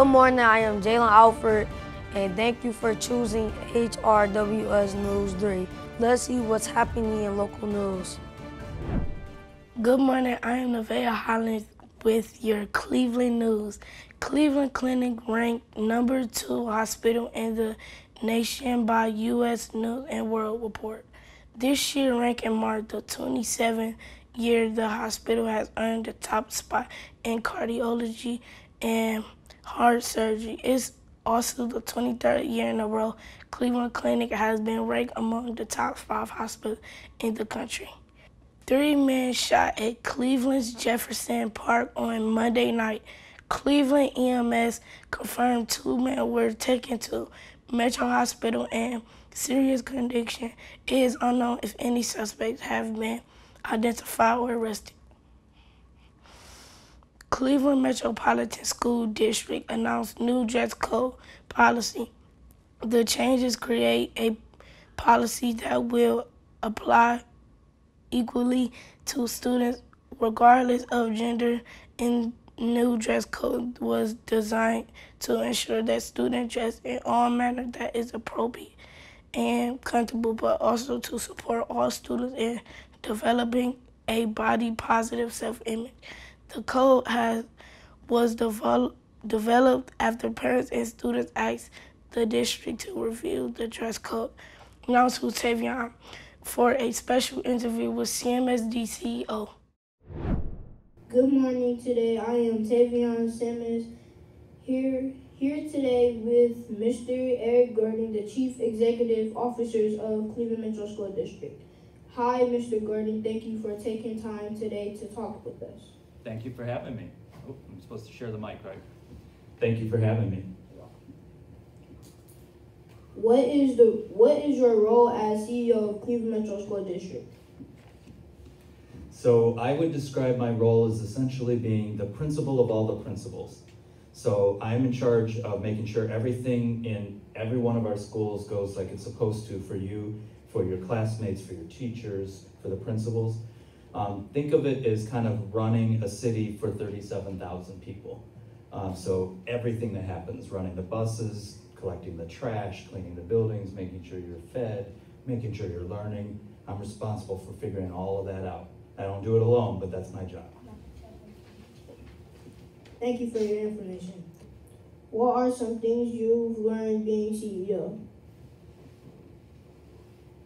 Good morning, I am Jalen Alford, and thank you for choosing HRWS News 3. Let's see what's happening in local news. Good morning, I am Nevaeh Hollins with your Cleveland News. Cleveland Clinic ranked number two hospital in the nation by U.S. News and World Report. This year ranking marked the 27th year the hospital has earned the top spot in cardiology and heart surgery. It's also the 23rd year in a row Cleveland Clinic has been ranked among the top five hospitals in the country. Three men shot at Cleveland's Jefferson Park on Monday night. Cleveland EMS confirmed two men were taken to Metro Hospital in serious condition. It is unknown if any suspects have been identified or arrested. Cleveland Metropolitan School District announced new dress code policy. The changes create a policy that will apply equally to students regardless of gender and new dress code was designed to ensure that students dress in all manner that is appropriate and comfortable, but also to support all students in developing a body positive self image. The code has was developed developed after parents and students asked the district to review the dress code. Now to Tavion for a special interview with CMSD CEO. Good morning. Today I am Tavion Simmons here here today with Mr. Eric Gordon, the Chief Executive Officers of Cleveland Metro School District. Hi, Mr. Gordon. Thank you for taking time today to talk with us. Thank you for having me. Oh, I'm supposed to share the mic, right? Thank you for having me. What is the what is your role as CEO of Cleveland Metro School District? So I would describe my role as essentially being the principal of all the principals. So I'm in charge of making sure everything in every one of our schools goes like it's supposed to for you, for your classmates, for your teachers, for the principals. Um, think of it as kind of running a city for 37,000 people. Um, so everything that happens, running the buses, collecting the trash, cleaning the buildings, making sure you're fed, making sure you're learning. I'm responsible for figuring all of that out. I don't do it alone, but that's my job. Thank you for your information. What are some things you've learned being CEO?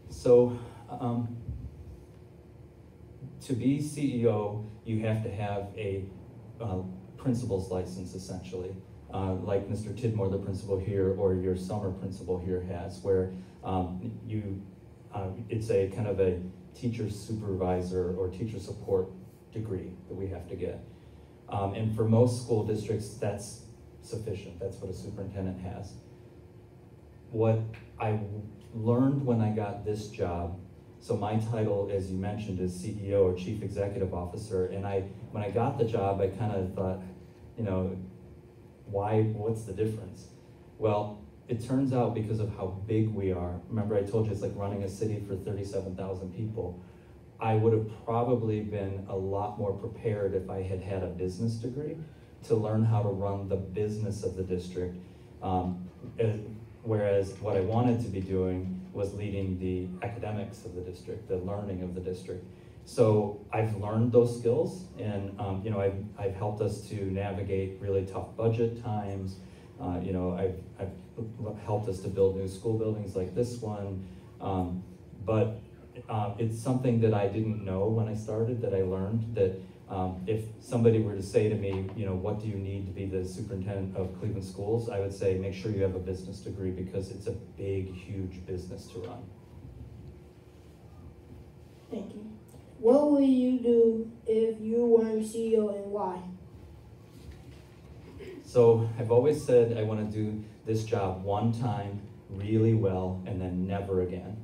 So, um, to be CEO, you have to have a uh, principal's license essentially, uh, like Mr. Tidmore, the principal here, or your summer principal here has, where um, you, uh, it's a kind of a teacher supervisor or teacher support degree that we have to get. Um, and for most school districts, that's sufficient. That's what a superintendent has. What I learned when I got this job, so my title, as you mentioned, is CEO or Chief Executive Officer. And I, when I got the job, I kind of thought, you know, why, what's the difference? Well, it turns out because of how big we are, remember I told you it's like running a city for 37,000 people, I would have probably been a lot more prepared if I had had a business degree to learn how to run the business of the district. Um, whereas what I wanted to be doing was leading the academics of the district, the learning of the district. So I've learned those skills and um, you know, I've, I've helped us to navigate really tough budget times. Uh, you know, I've, I've helped us to build new school buildings like this one. Um, but uh, it's something that I didn't know when I started that I learned that um, if somebody were to say to me, you know, what do you need to be the superintendent of Cleveland schools? I would say make sure you have a business degree because it's a big, huge business to run. Thank you. What would you do if you weren't CEO and why? So I've always said I want to do this job one time really well and then never again.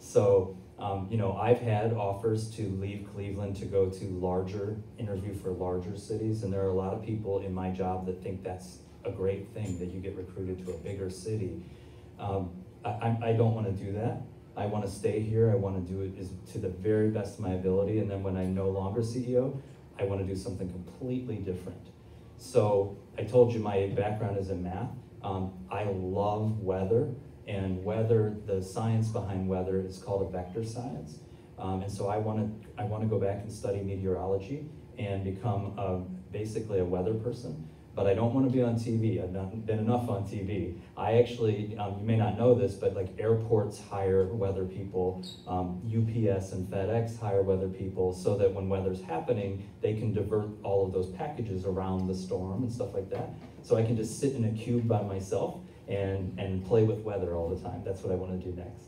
So um, you know, I've had offers to leave Cleveland to go to larger, interview for larger cities, and there are a lot of people in my job that think that's a great thing that you get recruited to a bigger city. Um, I, I don't want to do that. I want to stay here. I want to do it is to the very best of my ability, and then when I'm no longer CEO, I want to do something completely different. So I told you my background is in math. Um, I love weather, and weather, the science behind weather is called a vector science. Um, and so I want to I want to go back and study meteorology and become a, basically a weather person but I don't want to be on TV. I've not been enough on TV. I actually, um, you may not know this, but like airports hire weather people, um, UPS and FedEx hire weather people so that when weather's happening, they can divert all of those packages around the storm and stuff like that. So I can just sit in a cube by myself and, and play with weather all the time. That's what I want to do next.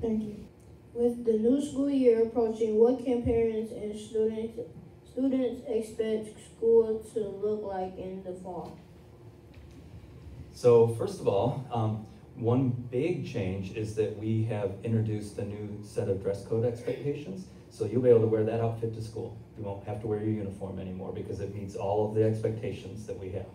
Thank you. With the new school year approaching, what can parents and students students expect school to look like in the fall? So first of all, um, one big change is that we have introduced a new set of dress code expectations. So you'll be able to wear that outfit to school. You won't have to wear your uniform anymore because it meets all of the expectations that we have.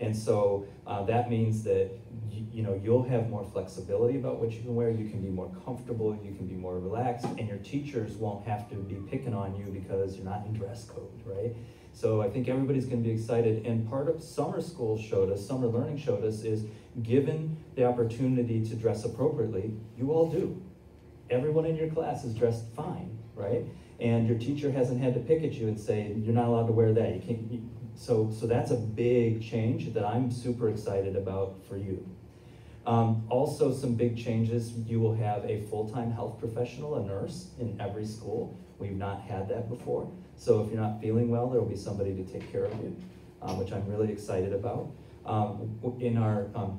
And so uh, that means that you, know you'll have more flexibility about what you can wear. You can be more comfortable. You can be more relaxed, and your teachers won't have to be picking on you because you're not in dress code, right? So I think everybody's going to be excited. And part of summer school showed us, summer learning showed us, is given the opportunity to dress appropriately, you all do. Everyone in your class is dressed fine, right? And your teacher hasn't had to pick at you and say you're not allowed to wear that. You can't. You, so, so that's a big change that I'm super excited about for you. Um, also, some big changes. You will have a full-time health professional, a nurse, in every school. We've not had that before. So if you're not feeling well, there will be somebody to take care of you, um, which I'm really excited about. Um, in our um,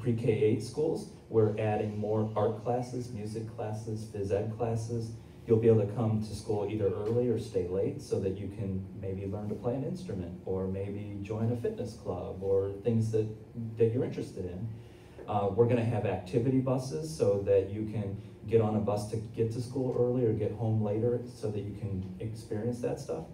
pre-K-8 schools, we're adding more art classes, music classes, phys ed classes, you'll be able to come to school either early or stay late so that you can maybe learn to play an instrument or maybe join a fitness club or things that, that you're interested in. Uh, we're going to have activity buses so that you can get on a bus to get to school early or get home later so that you can experience that stuff.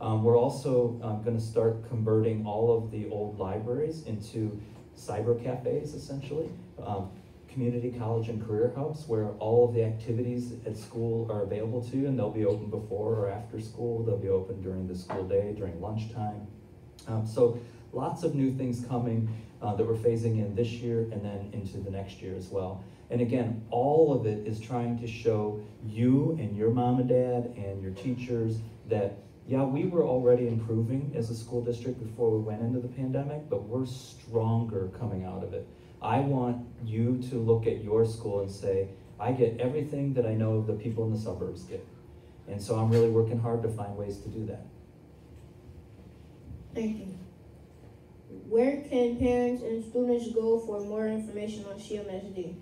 Um, we're also um, going to start converting all of the old libraries into cyber cafes, essentially. Um, community college and career hubs where all of the activities at school are available to you and they'll be open before or after school. They'll be open during the school day, during lunchtime. Um, so lots of new things coming uh, that we're phasing in this year and then into the next year as well. And again, all of it is trying to show you and your mom and dad and your teachers that yeah, we were already improving as a school district before we went into the pandemic, but we're stronger coming out of it. I want you to look at your school and say, I get everything that I know the people in the suburbs get. And so I'm really working hard to find ways to do that. Thank you. Where can parents and students go for more information on CMSD?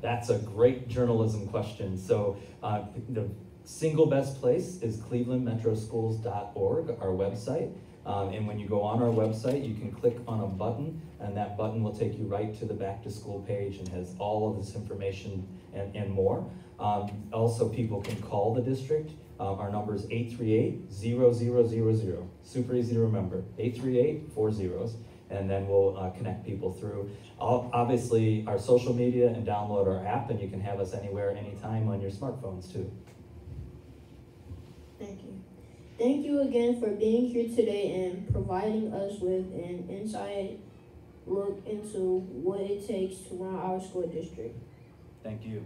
That's a great journalism question. So uh, the single best place is clevelandmetroschools.org, our website. Um, and when you go on our website, you can click on a button, and that button will take you right to the back to school page and has all of this information and, and more. Um, also, people can call the district. Um, our number is 838-0000. Super easy to remember. 838, four zeros. And then we'll uh, connect people through. obviously, our social media and download our app, and you can have us anywhere, anytime on your smartphones too. Thank you. Thank you again for being here today and providing us with an inside look into what it takes to run our school district. Thank you.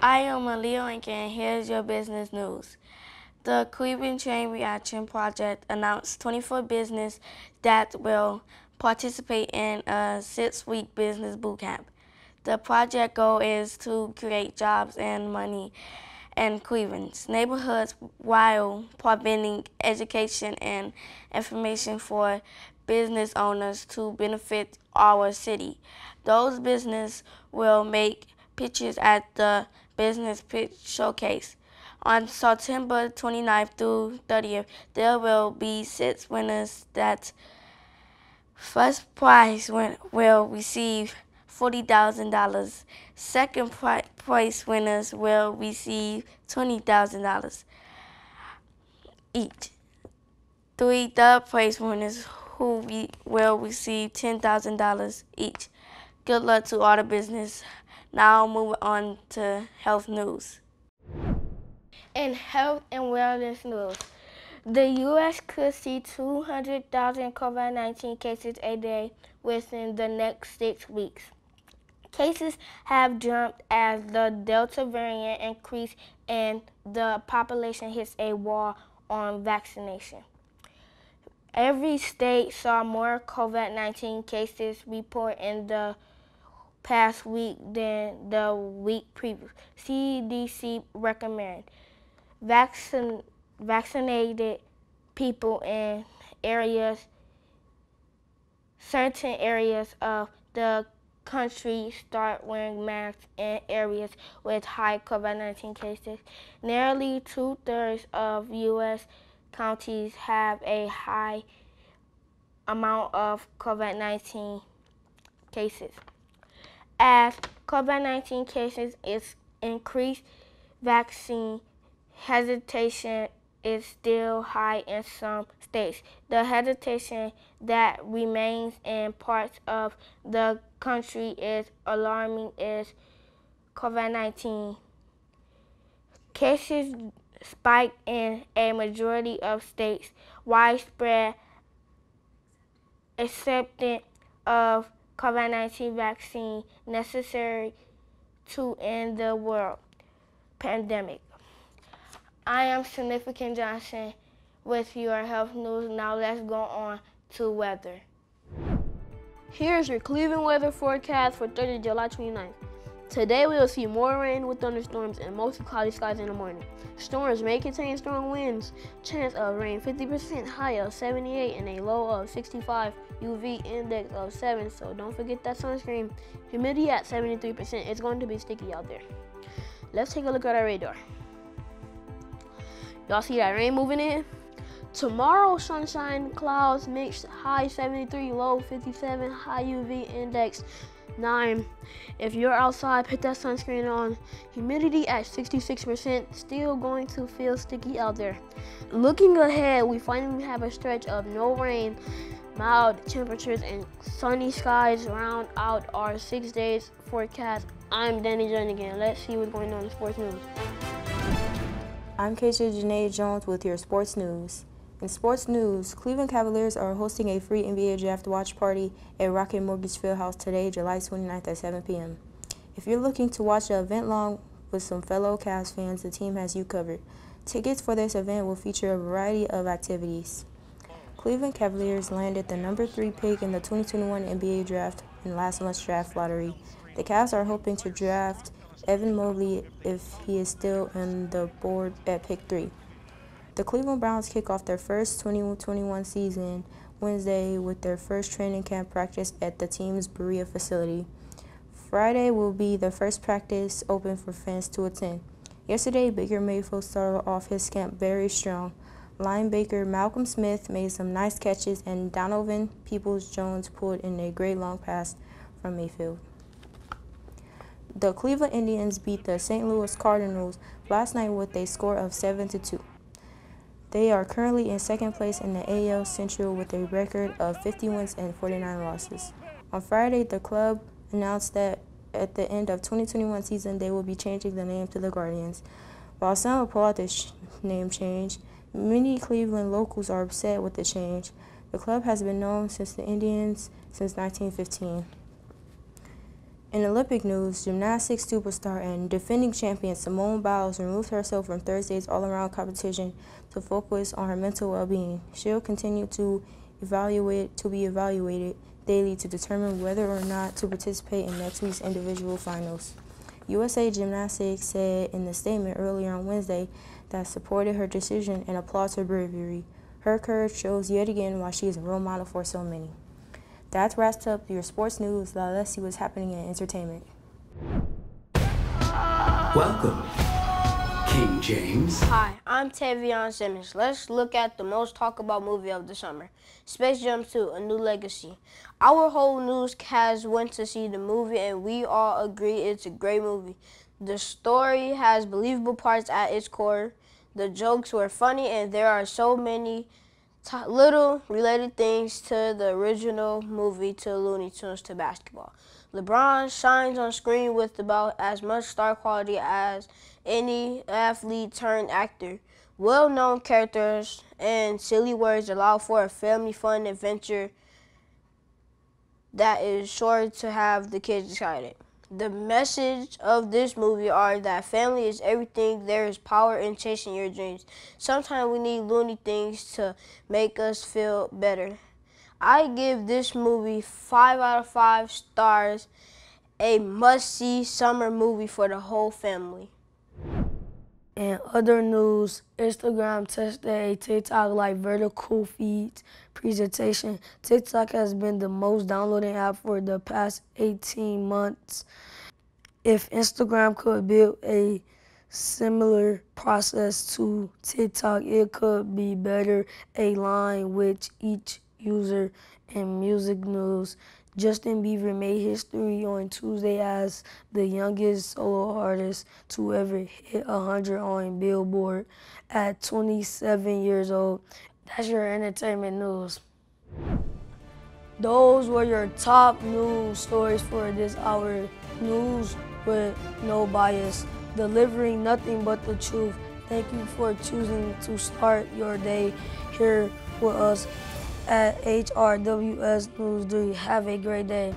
I am Leo and here's your business news. The Cleveland Chain Reaction Project announced 24 businesses that will participate in a six-week business bootcamp. The project goal is to create jobs and money in Cleveland's neighborhoods while providing education and information for business owners to benefit our city. Those businesses will make pitches at the Business Pitch Showcase. On September 29th through 30th, there will be six winners that first prize will receive $40,000. Second prize winners will receive $20,000. each. Three third place winners who we will receive $10,000 each. Good luck to all the business. Now moving on to health news. In health and wellness news, the U.S. could see 200,000 COVID 19 cases a day within the next six weeks. Cases have jumped as the Delta variant increased and the population hits a wall on vaccination. Every state saw more COVID 19 cases report in the past week than the week previous. CDC recommended vaccin vaccinated people in areas, certain areas of the country start wearing masks in areas with high COVID-19 cases. Nearly two-thirds of U.S. counties have a high amount of COVID-19 cases. As COVID-19 cases is increased, vaccine hesitation is still high in some states. The hesitation that remains in parts of the country is alarming is COVID-19. Cases spike in a majority of states. Widespread acceptance of COVID-19 vaccine necessary to end the world pandemic. I am Significant Johnson with your health news. Now let's go on to weather. Here's your Cleveland weather forecast for Thursday, July 29th. Today we will see more rain with thunderstorms and mostly cloudy skies in the morning. Storms may contain strong winds, chance of rain 50%, high of 78 and a low of 65, UV index of 7, so don't forget that sunscreen. Humidity at 73%, it's going to be sticky out there. Let's take a look at our radar. Y'all see that rain moving in? Tomorrow, sunshine, clouds mixed, high 73, low 57, high UV index Nine, if you're outside, put that sunscreen on. Humidity at 66%, still going to feel sticky out there. Looking ahead, we finally have a stretch of no rain, mild temperatures, and sunny skies round out our six days forecast. I'm Danny Jernigan. Let's see what's going on in sports news. I'm Keisha Janae Jones with your sports news. In sports news, Cleveland Cavaliers are hosting a free NBA draft watch party at Rocket Mortgage Fieldhouse today, July 29th at 7 p.m. If you're looking to watch the event long with some fellow Cavs fans, the team has you covered. Tickets for this event will feature a variety of activities. Cleveland Cavaliers landed the number three pick in the 2021 NBA draft in last month's draft lottery. The Cavs are hoping to draft Evan Mobley if he is still on the board at pick three. The Cleveland Browns kick off their first 2021 season Wednesday with their first training camp practice at the team's Berea facility. Friday will be the first practice open for fans to attend. Yesterday, Baker Mayfield started off his camp very strong. Linebacker Malcolm Smith made some nice catches, and Donovan Peoples Jones pulled in a great long pass from Mayfield. The Cleveland Indians beat the St. Louis Cardinals last night with a score of 7 to 2. They are currently in second place in the AL Central with a record of 50 wins and 49 losses. On Friday, the club announced that at the end of 2021 season, they will be changing the name to the Guardians. While some applaud this name change, many Cleveland locals are upset with the change. The club has been known since the Indians since 1915. In Olympic news, gymnastics superstar and defending champion Simone Biles removed herself from Thursday's all-around competition to focus on her mental well-being. She'll continue to evaluate to be evaluated daily to determine whether or not to participate in next week's individual finals. USA Gymnastics said in a statement earlier on Wednesday that supported her decision and applauds her bravery. Her courage shows yet again why she is a role model for so many. That wraps up your sports news. Now let's see what's happening in entertainment. Welcome, King James. Hi, I'm Tavion Simmons. Let's look at the most talked about movie of the summer, Space Jam 2: A New Legacy. Our whole newscast went to see the movie, and we all agree it's a great movie. The story has believable parts at its core. The jokes were funny, and there are so many little related things to the original movie to Looney Tunes to basketball. LeBron shines on screen with about as much star quality as any athlete turned actor. Well known characters and silly words allow for a family fun adventure that is sure to have the kids excited. The message of this movie are that family is everything. There is power in chasing your dreams. Sometimes we need loony things to make us feel better. I give this movie five out of five stars. A must-see summer movie for the whole family. In other news, Instagram tested a TikTok like vertical feed presentation. TikTok has been the most downloaded app for the past 18 months. If Instagram could build a similar process to TikTok, it could be better aligned with each user and music news. Justin Bieber made history on Tuesday as the youngest solo artist to ever hit 100 on Billboard at 27 years old. That's your entertainment news. Those were your top news stories for this hour. News with no bias, delivering nothing but the truth. Thank you for choosing to start your day here with us at HRWS News 3. Have a great day.